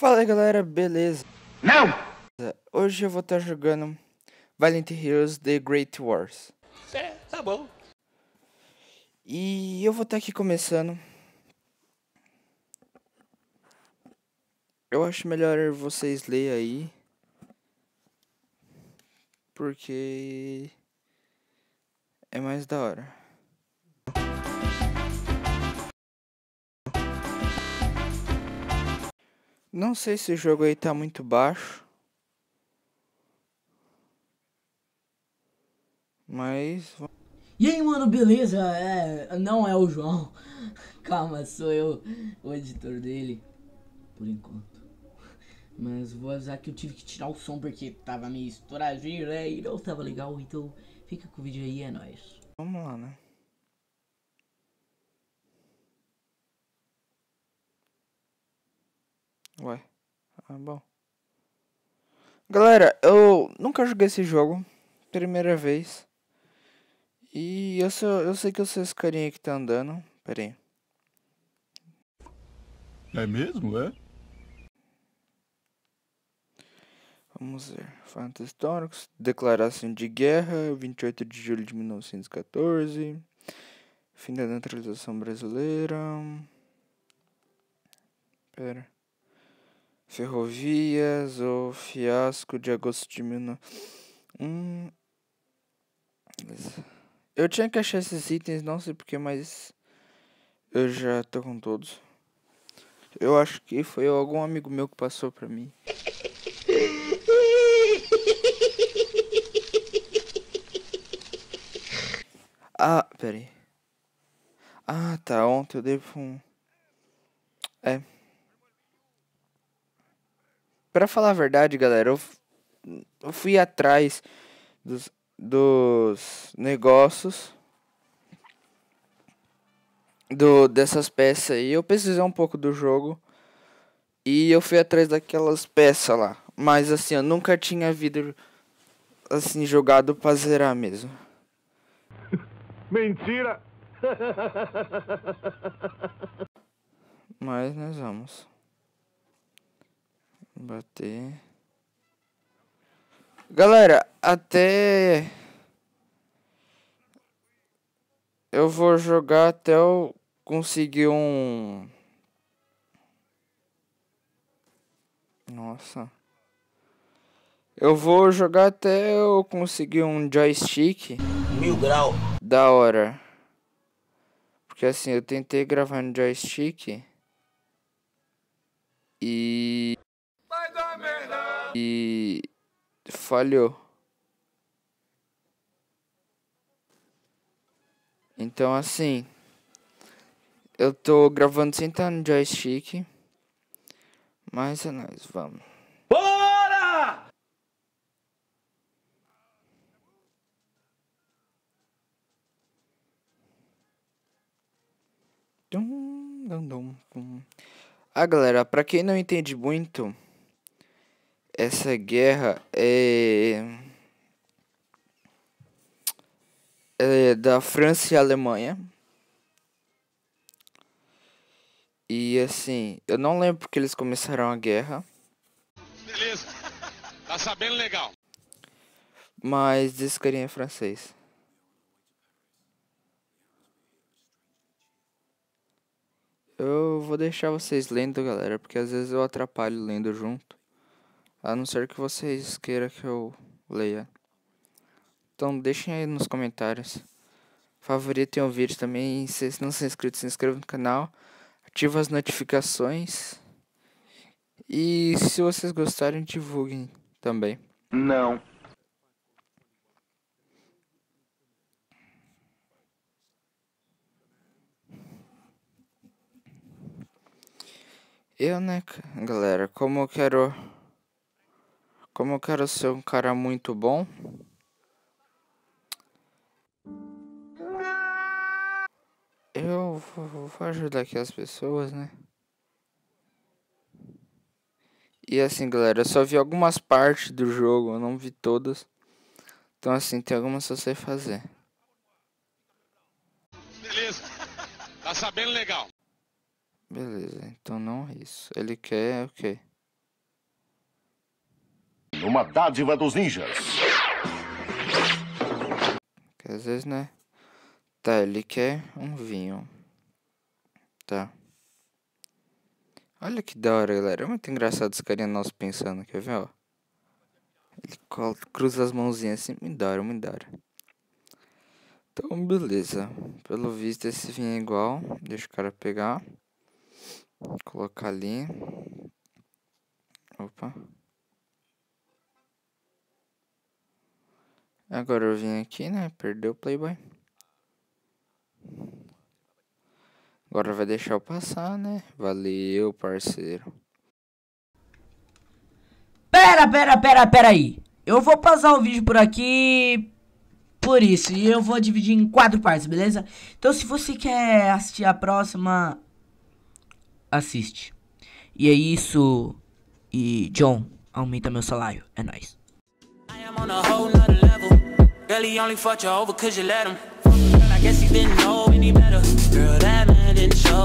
Fala aí galera, beleza? Não! Hoje eu vou estar jogando Valiant Heroes The Great Wars. É, tá bom. E eu vou estar aqui começando. Eu acho melhor vocês lerem aí. Porque é mais da hora. Não sei se o jogo aí tá muito baixo. Mas. E aí, mano, beleza? É, não é o João. Calma, sou eu, o editor dele. Por enquanto. Mas vou avisar que eu tive que tirar o som porque tava meio estouradinho, né? E não tava legal, então fica com o vídeo aí, é nóis. Vamos lá, né? Ué. Ah, bom. Galera, eu nunca joguei esse jogo. Primeira vez. E eu, sou, eu sei que eu sou esse carinha que tá andando. Pera aí. É mesmo, é? Vamos ver. Fatos históricos. Declaração de guerra, 28 de julho de 1914. Fim da neutralização brasileira. Pera. Ferrovias, o fiasco de agosto de 19... Hum... Eu tinha que achar esses itens, não sei porquê, mas... Eu já tô com todos. Eu acho que foi algum amigo meu que passou pra mim. Ah, pera aí. Ah, tá. Ontem eu devo um... É. Pra falar a verdade, galera, eu, eu fui atrás dos, dos negócios do dessas peças aí. Eu pesquisei um pouco do jogo e eu fui atrás daquelas peças lá. Mas assim, eu nunca tinha visto assim jogado pra zerar mesmo. Mentira! Mas nós vamos. Bater. Galera, até. Eu vou jogar até eu conseguir um. Nossa. Eu vou jogar até eu conseguir um joystick. Mil grau. Da hora. Porque assim, eu tentei gravar no joystick. E. E. Falhou. Então assim. Eu tô gravando sem estar no joystick. Mas é nóis, vamos. Bora! Dum, dum, dum, dum. Ah, galera, pra quem não entende muito, essa guerra é... é da França e Alemanha. E assim, eu não lembro porque eles começaram a guerra, Beleza. Tá sabendo legal. mas esse carinha é francês. Eu vou deixar vocês lendo, galera, porque às vezes eu atrapalho lendo junto. A não ser que vocês queiram que eu leia. Então deixem aí nos comentários. Favoritem o vídeo também. Se não se inscrito, se inscreva no canal. Ative as notificações. E se vocês gostarem, divulguem também. Não. Eu, né, galera, como eu quero. Como eu quero ser um cara muito bom. Eu vou, ajudar aqui as pessoas, né? E assim, galera, eu só vi algumas partes do jogo, eu não vi todas. Então, assim, tem algumas que eu sei fazer. Beleza. Tá sabendo legal. Beleza, então não é isso. Ele quer o quê? Uma dádiva dos ninjas. Às vezes, né? Tá, ele quer um vinho. Tá. Olha que da hora, galera. É muito engraçado esse carinha nosso pensando, quer ver, ó? Ele cruza as mãozinhas assim, me da hora, me da hora. Então, beleza. Pelo visto, esse vinho é igual. Deixa o cara pegar. Colocar ali. Opa. Agora eu vim aqui, né? Perdeu o Playboy. Agora vai deixar eu passar, né? Valeu, parceiro. Pera, pera, pera, pera aí. Eu vou passar o vídeo por aqui por isso. E eu vou dividir em quatro partes, beleza? Então se você quer assistir a próxima, assiste. E é isso. E John, aumenta meu salário. É nóis. Girl, he only fought you over cause you let him. Girl, I guess he didn't know any better. Girl, that man didn't show.